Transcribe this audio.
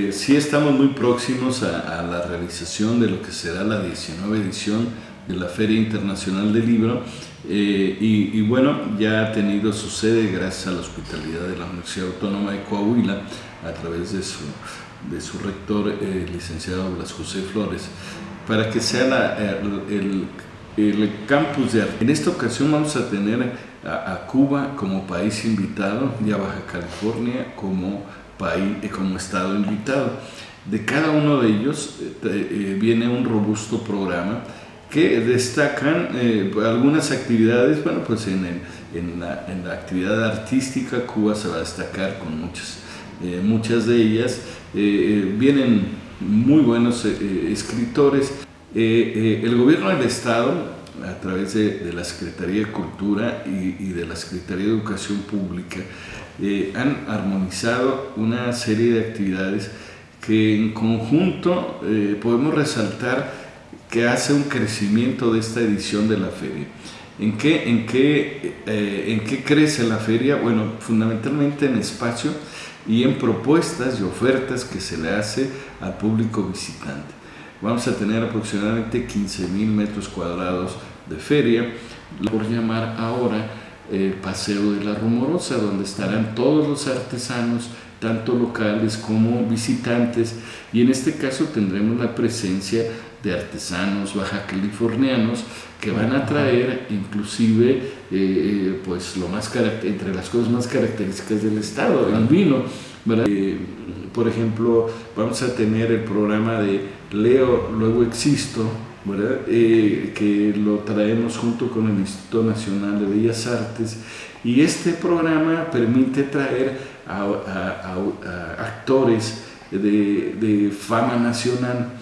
Sí estamos muy próximos a, la realización de lo que será la 19 edición de la Feria Internacional del Libro eh, y, bueno, ya ha tenido su sede gracias a la hospitalidad de la Universidad Autónoma de Coahuila a través de su, de su rector, eh, licenciado Blas José Flores, para que sea el, el, campus de arte. En esta ocasión vamos a tener a, a Cuba como país invitado y a Baja California como país, como estado invitado. De cada uno de ellos eh, eh, viene un robusto programa que destacan eh, algunas actividades, bueno, pues en, en, la, en, la, actividad artística Cuba se va a destacar con muchas, muchas de ellas, vienen muy buenos escritores, el gobierno del Estado, a través de, la Secretaría de Cultura y, de la Secretaría de Educación Pública, han armonizado una serie de actividades que en conjunto podemos resaltar que hace un crecimiento de esta edición de la feria. ¿En qué, en qué, eh, en qué crece la feria? Bueno, fundamentalmente en espacio y en propuestas y ofertas que se le hace al público visitante. Vamos a tener aproximadamente 15 mil metros cuadrados de feria, por llamar ahora el Paseo de la Rumorosa, donde estarán todos los artesanos, tanto locales como visitantes, y en este caso tendremos la presencia de artesanos baja californianos que van a traer inclusive eh, pues lo más entre las cosas más características del estado, el vino. Eh, por ejemplo, vamos a tener el programa de Leo, luego existo, eh, que lo traemos junto con el Instituto Nacional de Bellas Artes. Y este programa permite traer a, actores de fama nacional